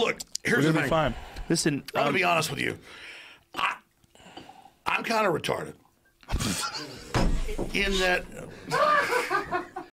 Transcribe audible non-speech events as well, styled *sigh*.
Look, here's We're the gonna be thing. fine. Listen, I'm gonna um, be honest with you. I, I'm kind of retarded. *laughs* In that,